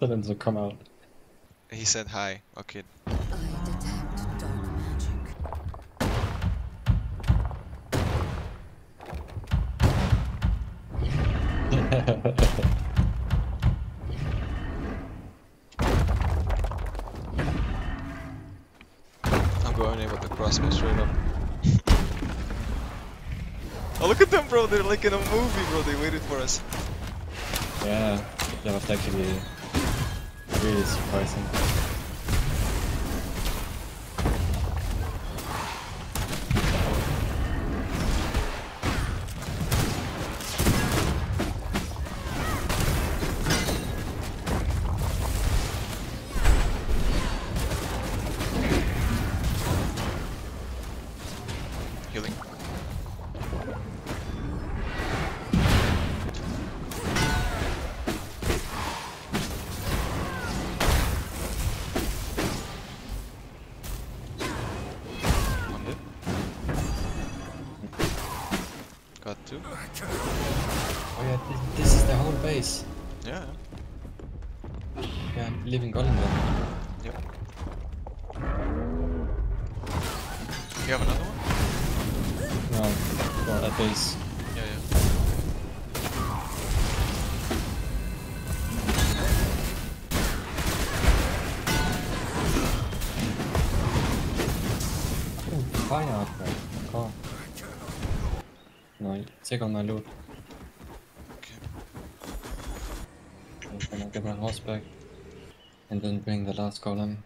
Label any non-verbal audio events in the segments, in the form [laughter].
Him to come out. He said hi. Okay. I detect dark magic. I'm going in with the crossbow straight up. [laughs] oh, look at them, bro. They're like in a movie, bro. They waited for us. Yeah, that was actually really surprising. Two. Oh yeah, this, this is the whole base. Yeah. Yeah, living golem then. Yep. You have another one? No, well, at base. Yeah, yeah. Oh, fire upgrade. Oh. No, take on my loot. Okay. I'm gonna get my horse back. And then bring the last golem.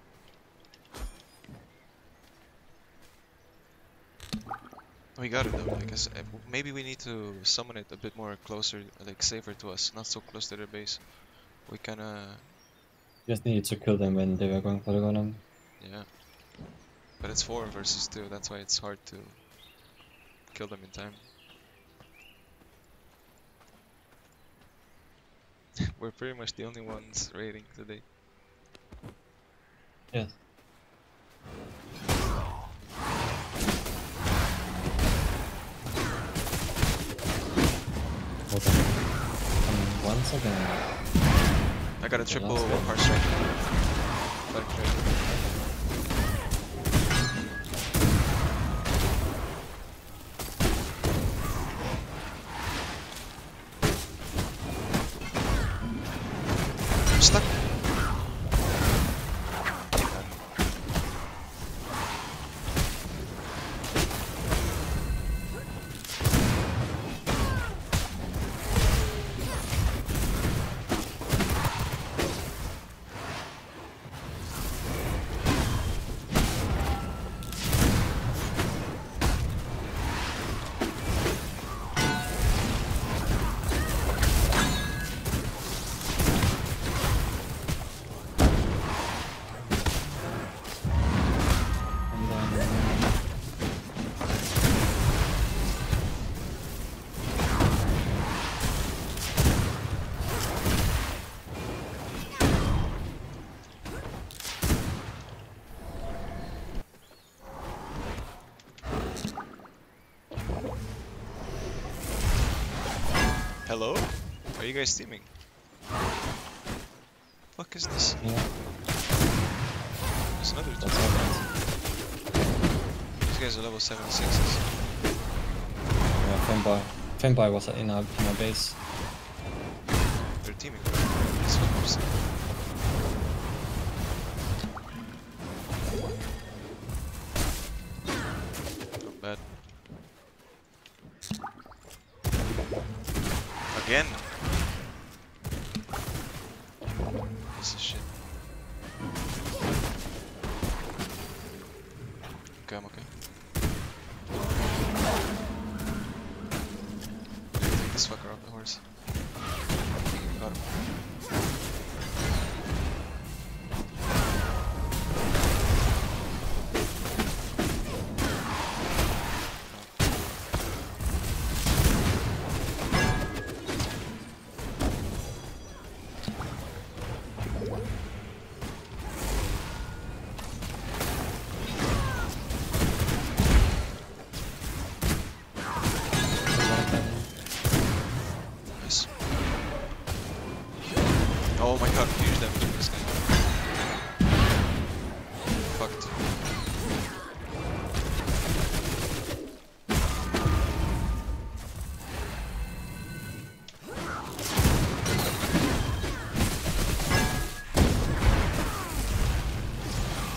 We got it though. I guess uh, maybe we need to summon it a bit more closer, like safer to us, not so close to their base. We kinda, Just needed to kill them when they were going for the golem. yeah. But it's four versus two. That's why it's hard to kill them in time. [laughs] We're pretty much the only ones raiding today. Yes. Hold on. Um, one second. I got a triple one. Flank strike. Hello? Are you guys teaming? Fuck is this? Yeah, There's another that's team. all guys. These guys are level 76s. Yeah, Femboy. Femboy was in our, in our base. They're teaming. That's what I'm saying. Again. Piece of shit. Okay, I'm okay. Oh my god, huge damage from this guy. Fucked.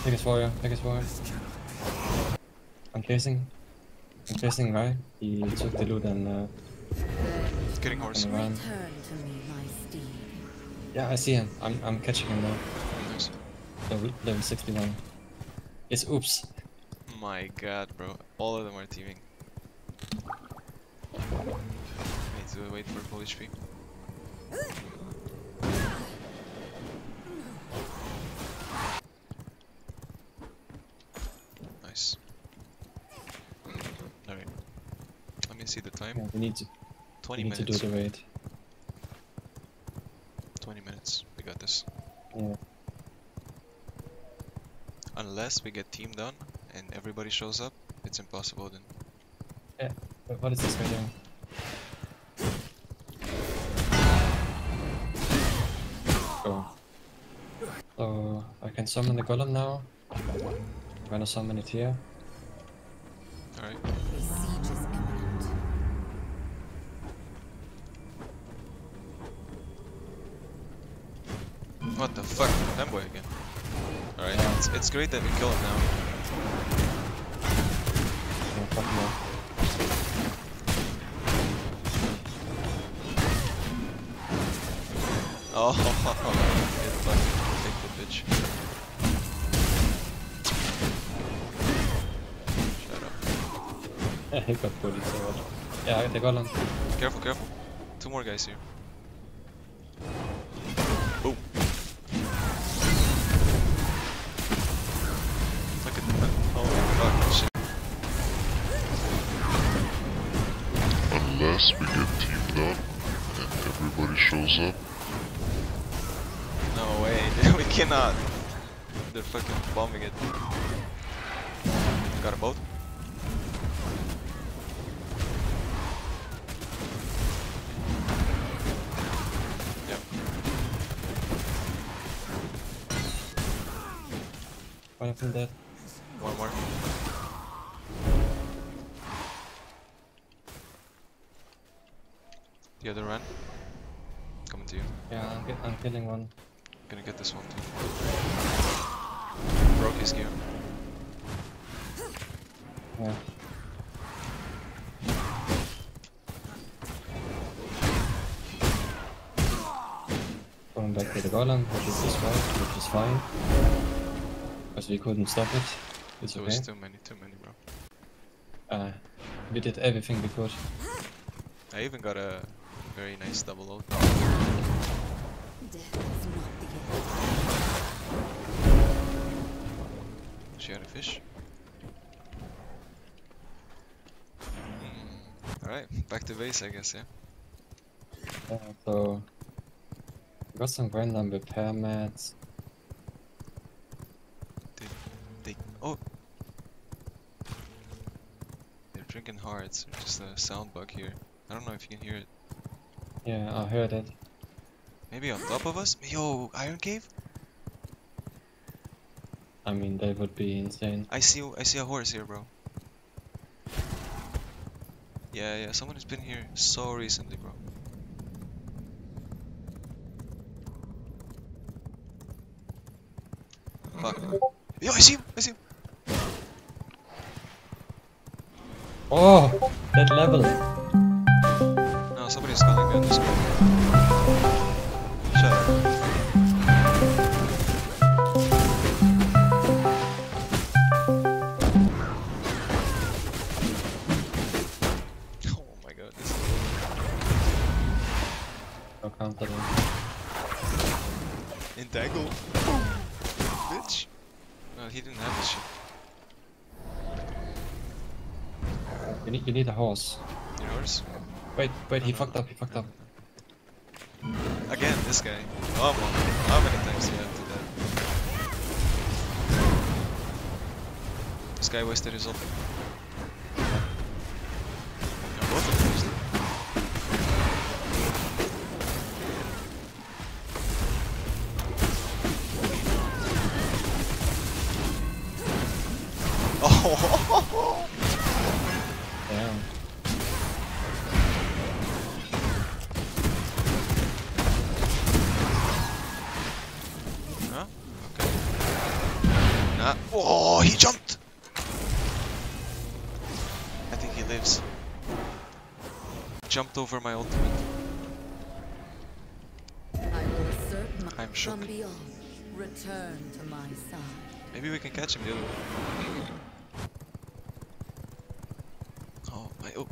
Biggest warrior, biggest warrior. I'm chasing. I'm chasing right. He took the loot and uh, It's getting horse. and ran. Return to me, my steed. Yeah, I see him. I'm I'm catching him now. Nice. Level, level 61. It's oops. My god, bro. All of them are teaming. Need to wait for full HP. Nice. Alright. Let me see the time. Yeah, we need to 20 we need minutes. to do the raid. 20 minutes. We got this. Yeah. Unless we get team done and everybody shows up, it's impossible then. Wait, what is this guy doing? Go. So I can summon the golem now. I'm gonna summon it here. It's, it's great that we kill him now. Yeah, fuck him. Oh, [laughs] get fucking take the bitch. Shut up. [laughs] he got bullied so much. Yeah, the golem. Careful, careful. Two more guys here. Unless we get teamed up and everybody shows up. No way, [laughs] we cannot. They're fucking bombing it. Got a boat? Yep. One of them dead. One more. The other run. Coming to you. Yeah, I'm, get, I'm killing one. Gonna get this one too. Broke his gear. Yeah. Going back to the golem, which is this way, which is fine. Because we couldn't stop it. It's There okay. was too many, too many, bro. Uh, we did everything we could. I even got a very nice double ult. Death is not the end. She had a fish. Mm, Alright, back to base, I guess, yeah. Yeah, so we got some random repair mats. They, They. Oh! They're drinking hearts. Just a sound bug here. I don't know if you can hear it. Yeah, I heard it. Maybe on top of us? Yo, Iron Cave? I mean, they would be insane. I see I see a horse here, bro. Yeah, yeah, someone has been here so recently, bro. Fuck. Yo, I see him! I see him! Oh, that level. No, somebody's calling me on the screen. Shut up. Oh my god, this is No counter them. Entangle. Bitch. No, he didn't have this shit. You need, you need a horse. Yours? Wait, wait, he No, no, fucked no, up, he fucked up. Again, this guy. Oh, how many times you have to that? This guy wasted his ult. Nah. Oh, he jumped! I think he lives. Jumped over my ultimate. I will my I'm shook. Return to my side. Maybe we can catch him the other way. Oh my oh.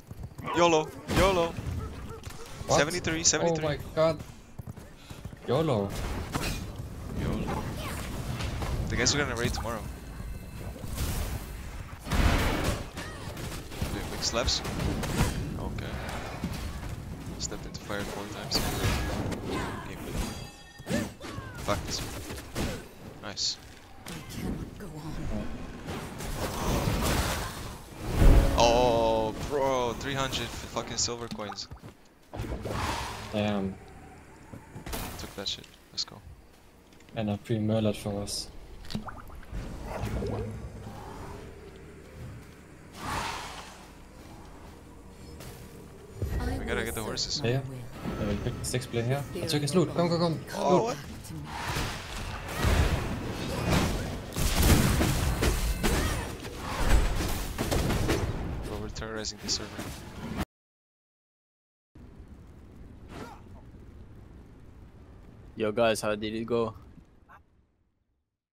YOLO! YOLO! What? 73, Oh 73. my god. YOLO. YOLO. The guys are gonna raid tomorrow. Doing big slaps. Okay. Stepped into fire four times. Fuck this. Nice. I cannot go on. Oh, bro, 300 fucking silver coins. Damn. Took that shit. Let's go. And een pre-mullet voor ons. I We gotta get the horses. my Yeah. will. Uh, quick six play here. Fear Let's take his loot. Come, come, come. Come Oh, back to me. We're terrorizing the server. Yo guys, how did it go?